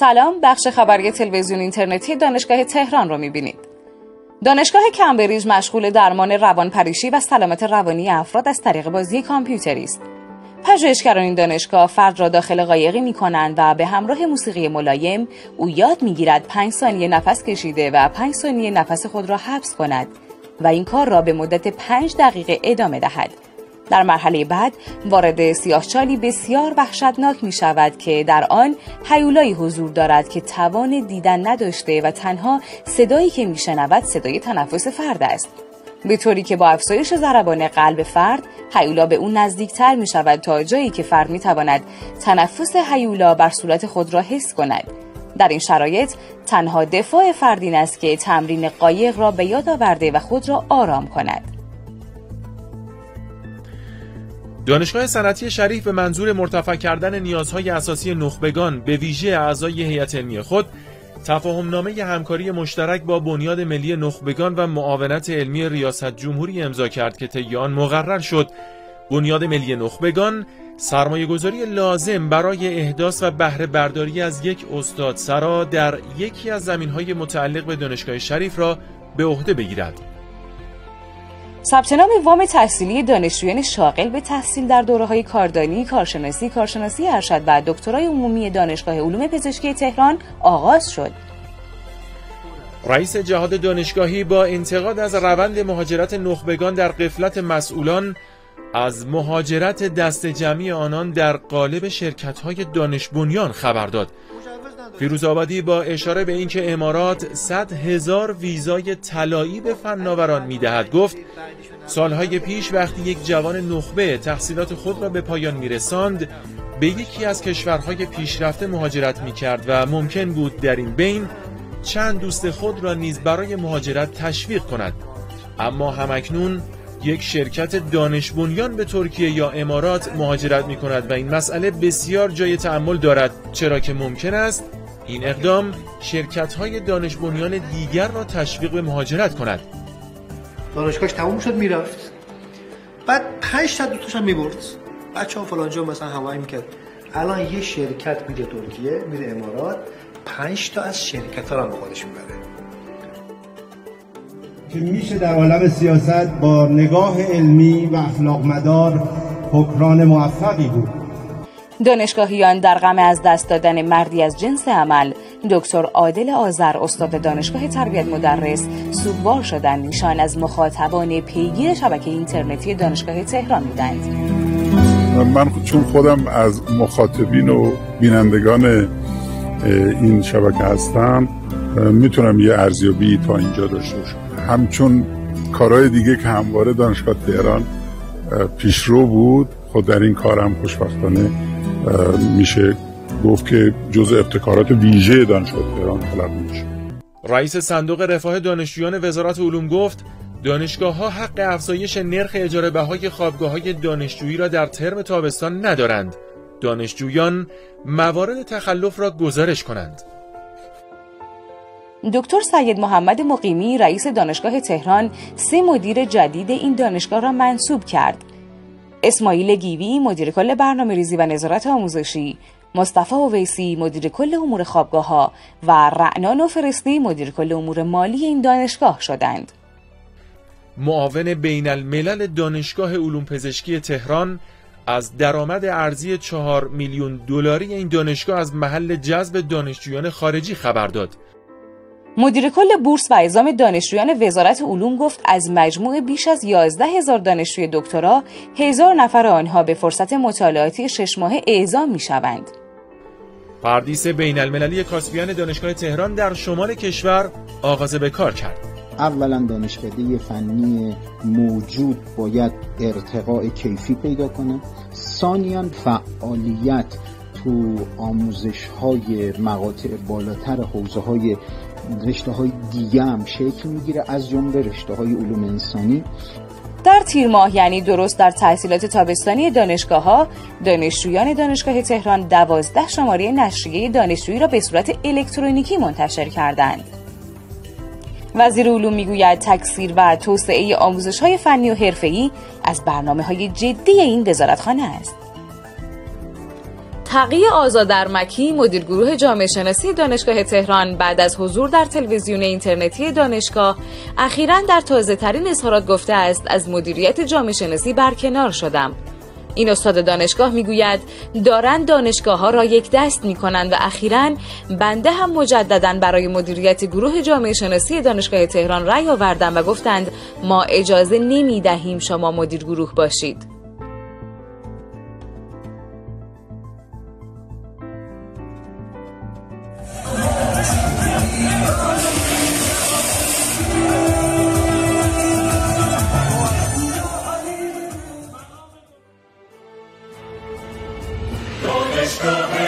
سلام بخش خبری تلویزیون اینترنتی دانشگاه تهران رو می‌بینید. دانشگاه کمبریج مشغول درمان روانپریشی و سلامت روانی افراد از طریق بازی کامپیوتری است. پژوهشگران این دانشگاه فرد را داخل قایقی می کنند و به همراه موسیقی ملایم او یاد می‌گیرد پنج ثانیه نفس کشیده و پنج ثانیه نفس خود را حبس کند و این کار را به مدت پنج دقیقه ادامه دهد. در مرحله بعد وارد سیاهچالی بسیار وحشتناک می شود که در آن حیولایی حضور دارد که توان دیدن نداشته و تنها صدایی که می شنود صدای تنفس فرد است. به طوری که با افزایش ضربان قلب فرد حیولا به اون نزدیکتر می شود تا جایی که فرد می تواند تنفس حیولا بر صورت خود را حس کند در این شرایط تنها دفاع فردین است که تمرین قایق را به یاد آورده و خود را آرام کند دانشگاه صنعتی شریف به منظور مرتفع کردن نیازهای اساسی نخبگان به ویژه اعضای هیئت علمی خود تفاهمنامه همکاری مشترک با بنیاد ملی نخبگان و معاونت علمی ریاست جمهوری امضا کرد که طی آن مقرر شد بنیاد ملی نخبگان سرمایه گذاری لازم برای احداث و بهره برداری از یک استاد سرا در یکی از زمین های متعلق به دانشگاه شریف را به عهده بگیرد. ثبت نام وام تحصیلی دانشجویان شاغل به تحصیل در دوره های کاردانی، کارشناسی، کارشناسی ارشد و دکترای عمومی دانشگاه علوم پزشکی تهران آغاز شد. رئیس جهاد دانشگاهی با انتقاد از روند مهاجرت نخبگان در قفلت مسئولان از مهاجرت دست جمعی آنان در قالب شرکت های دانش بنیان خبر داد. فیروز آبادی با اشاره به اینکه امارات 100 هزار ویزای طلایی به فناوران می‌دهد. گفت سالهای پیش وقتی یک جوان نخبه تحصیلات خود را به پایان میرساند به یکی از کشورهای پیشرفته مهاجرت می‌کرد و ممکن بود در این بین چند دوست خود را نیز برای مهاجرت تشویق کند. اما همکنون یک شرکت دانش بنیان به ترکیه یا امارات مهاجرت می کند و این مسئله بسیار جای تعمل دارد چرا که ممکن است این اقدام شرکت های دانش بنیان دیگر را تشویق به مهاجرت کند. دانشگاهش تموم شد می‌رفت. بعد پنج تا دوتاش هم می‌برد. بچه ها فلانجا مثلا هوایی می‌کرد. الان یه شرکت میره ترکیه میره امارات. پنج تا از شرکت ها رو به خودش می‌بره. که میشه در عالم سیاست با نگاه علمی و اخلاق مدار حکران موفقی بود. دانشگاهیان در غم از دست دادن مردی از جنس عمل. دکتر عادل آذر استاد دانشگاه تربیت مدرس سوگوار شدن نشان از مخاطبان پیگیر شبکه اینترنتی دانشگاه تهران بودند. من چون خودم از مخاطبین و بینندگان این شبکه هستم می‌تونم یه ارزیابی تا اینجا داشته باشم. همچون کارهای دیگه که همواره دانشگاه تهران پیشرو بود خود در این کارم خوشبختانه میشه گفت که جز ابتکارات ویژه دانشگاه تهران طلب میشه. رئیس صندوق رفاه دانشجویان وزارت علوم گفت دانشگاه ها حق افزایش نرخ اجاره بهای خوابگاه های دانشجویی را در ترم تابستان ندارند. دانشجویان موارد تخلف را گزارش کنند. دکتر سید محمد مقیمی رئیس دانشگاه تهران سه مدیر جدید این دانشگاه را منصوب کرد. اسماعیل گیوی مدیر کل برنامه ریزی و نظارت آموزشی مصطفی ویسی مدیر کل امور خوابگاه ها و رعنان و فرستی مدیر کل امور مالی این دانشگاه شدند. معاون بین الملل دانشگاه علوم پزشکی تهران از درآمد ارزی چهار میلیون دلاری این دانشگاه از محل جذب دانشجویان خارجی خبر داد. مدیر کل بورس و اعزام دانشجویان وزارت علوم گفت از مجموع بیش از 11 هزار دانشجوی دکترا هزار نفر آنها به فرصت مطالعاتی شش ماه اعزام می شوند. پردیس بین المللی کاسبیان دانشگاه تهران در شمال کشور آغاز به کار کرد. اولا دانشکده فنی موجود باید ارتقاء کیفی پیدا کنه ثانیا فعالیت تو آموزش های مقاطع بالاتر حوزه های رشته های دیگه هم شکل می‌گیره از جمله رشته های علوم انسانی در تیر ماه یعنی درست در تحصیلات تابستانی دانشگاه ها دانشجویان دانشگاه تهران دوازده شماره نشریه دانشجویی را به صورت الکترونیکی منتشر کردند. وزیر علوم می‌گوید تکثیر و توسعه آموزش های فنی و حرفه‌ای از برنامه های جدی این وزارتخانه است. تقی آزادرمکی مدیر گروه جامعه شناسی دانشگاه تهران بعد از حضور در تلویزیون اینترنتی دانشگاه اخیرا در تازه ترین اظهارات گفته است از مدیریت جامعه شناسی برکنار شدم. این استاد دانشگاه می‌گوید دارند دانشگاه ها را یک دست می کنند و اخیرا بنده هم مجددا برای مدیریت گروه جامعه شناسی دانشگاه تهران رأی آوردم و گفتند ما اجازه نمی دهیم شما مدیر گروه باشید. شبکه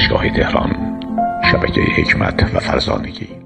دانشگاه تهران شبکه حکمت و فرزانگی.